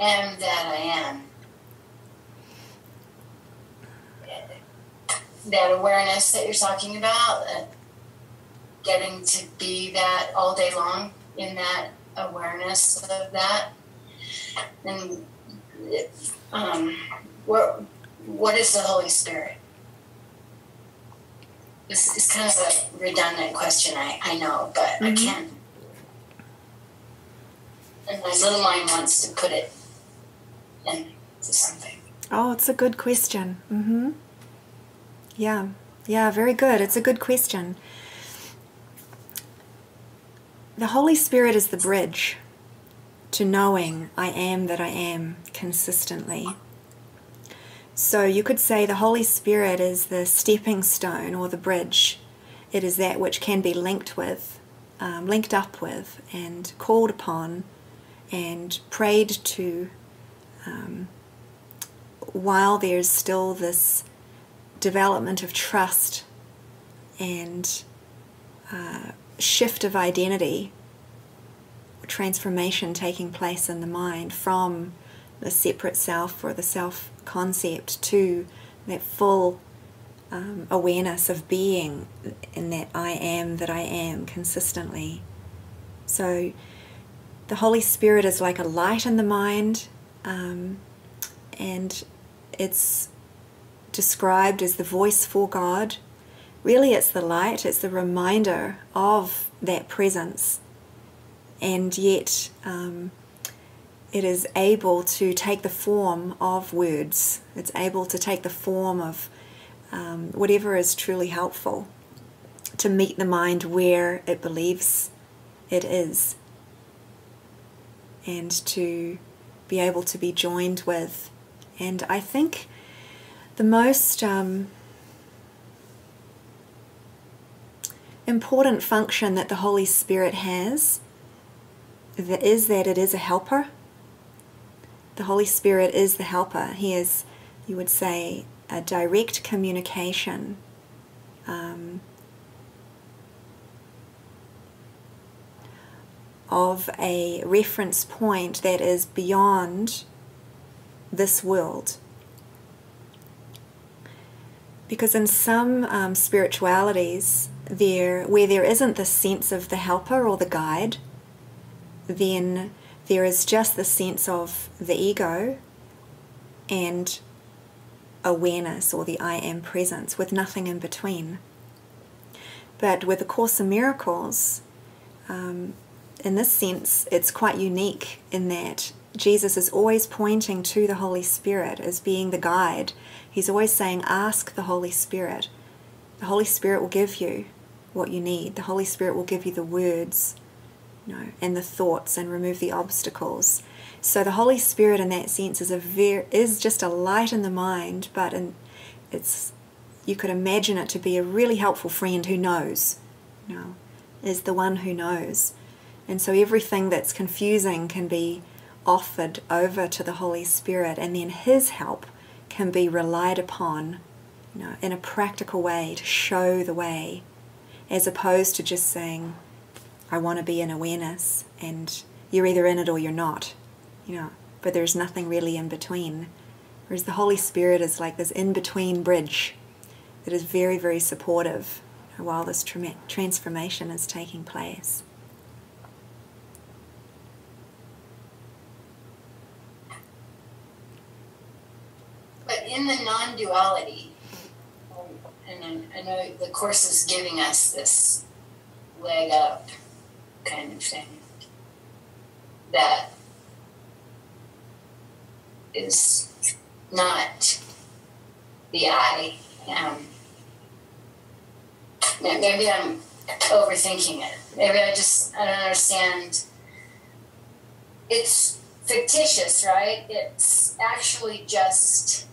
am that I am. That awareness that you're talking about, uh, getting to be that all day long in that awareness of that. And um, what, what is the Holy Spirit? This is kind of a redundant question, I, I know, but mm-hmm. I can't. And my little mind wants to put it into something. Oh, it's a good question. Mm-hmm. Yeah, yeah, very good. It's a good question. The Holy Spirit is the bridge to knowing I am that I am consistently. So you could say the Holy Spirit is the stepping stone or the bridge. It is that which can be linked with, um, linked up with, and called upon and prayed to um, while there's still this development of trust and uh, shift of identity, transformation taking place in the mind from the separate self or the self concept to that full um, awareness of being in that I am that I am consistently. So the Holy Spirit is like a light in the mind, um, and it's described as the voice for God. Really, it's the light, it's the reminder of that presence, and yet um, it is able to take the form of words. It's able to take the form of um, whatever is truly helpful to meet the mind where it believes it is and to be able to be joined with. And I think the most um, important function that the Holy Spirit has is that it is a helper the Holy Spirit is the helper. He is, you would say, a direct communication. Um, of a reference point that is beyond this world. Because in some um, spiritualities, there where there isn't the sense of the helper or the guide, then there is just the sense of the ego and awareness or the I am presence with nothing in between. But with A Course in Miracles, um, in this sense, it's quite unique in that Jesus is always pointing to the Holy Spirit as being the guide. He's always saying, Ask the Holy Spirit. The Holy Spirit will give you what you need, the Holy Spirit will give you the words you know, and the thoughts and remove the obstacles. So the Holy Spirit, in that sense, is a ver- is just a light in the mind, but in, it's you could imagine it to be a really helpful friend who knows, you know, is the one who knows, and so everything that's confusing can be offered over to the Holy Spirit, and then His help can be relied upon, you know, in a practical way to show the way, as opposed to just saying I want to be in awareness, and you're either in it or you're not, you know, but there's nothing really in between. Whereas the Holy Spirit is like this in between bridge that is very, very supportive while this tra- transformation is taking place. But in the non duality, and I know the Course is giving us this leg up kind of thing that is not the I am. Um, maybe I'm overthinking it. Maybe I just I don't understand. It's fictitious, right? It's actually just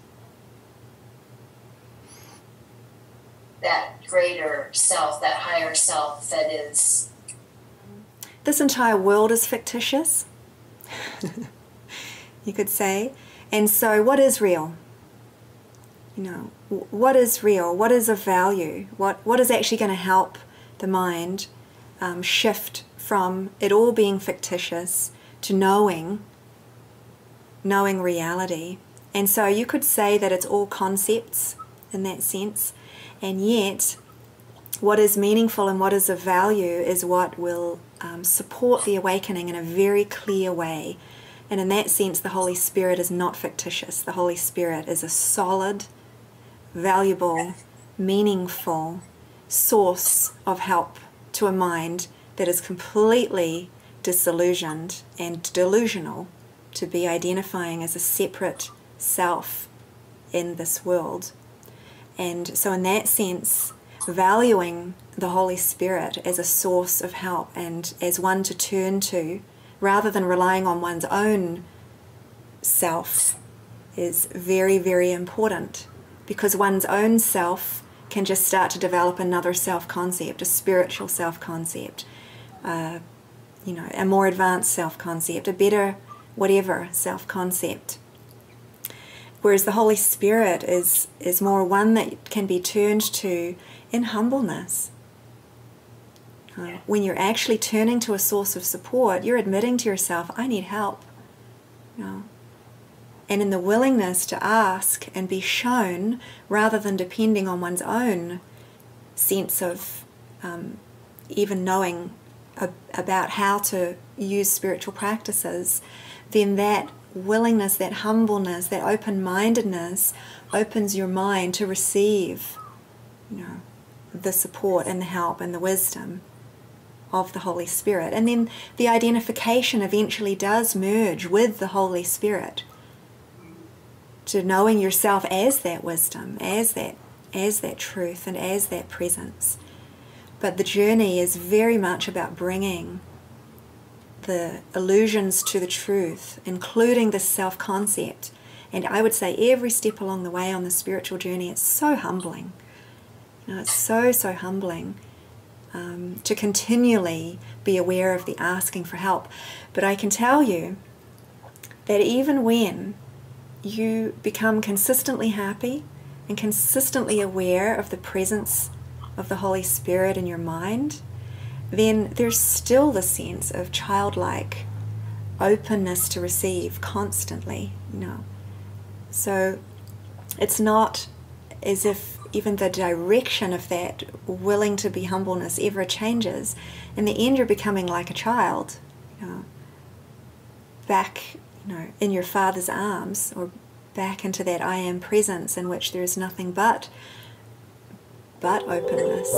that greater self, that higher self that is this entire world is fictitious, you could say. And so, what is real? You know, what is real? What is of value? What, what is actually going to help the mind um, shift from it all being fictitious to knowing knowing reality. And so you could say that it's all concepts in that sense, and yet what is meaningful and what is of value is what will um, support the awakening in a very clear way. And in that sense, the Holy Spirit is not fictitious. The Holy Spirit is a solid, valuable, meaningful source of help to a mind that is completely disillusioned and delusional to be identifying as a separate self in this world. And so, in that sense, valuing the Holy Spirit as a source of help and as one to turn to rather than relying on one's own self is very, very important because one's own self can just start to develop another self concept, a spiritual self concept, uh, you know, a more advanced self concept, a better whatever self concept. Whereas the Holy Spirit is, is more one that can be turned to in humbleness. Uh, when you're actually turning to a source of support, you're admitting to yourself, I need help. You know? And in the willingness to ask and be shown rather than depending on one's own sense of um, even knowing about how to use spiritual practices, then that willingness, that humbleness, that open mindedness opens your mind to receive, you know, the support and the help and the wisdom of the Holy Spirit. And then the identification eventually does merge with the Holy Spirit to knowing yourself as that wisdom, as that as that truth and as that presence. But the journey is very much about bringing the illusions to the truth, including the self concept. And I would say every step along the way on the spiritual journey, it's so humbling. You know, it's so, so humbling um, to continually be aware of the asking for help. But I can tell you that even when you become consistently happy and consistently aware of the presence of the Holy Spirit in your mind, then there's still the sense of childlike openness to receive constantly, you know. So it's not as if even the direction of that willing to be humbleness ever changes. In the end, you're becoming like a child, you know, back, you know, in your father's arms or back into that I am presence in which there is nothing but but openness.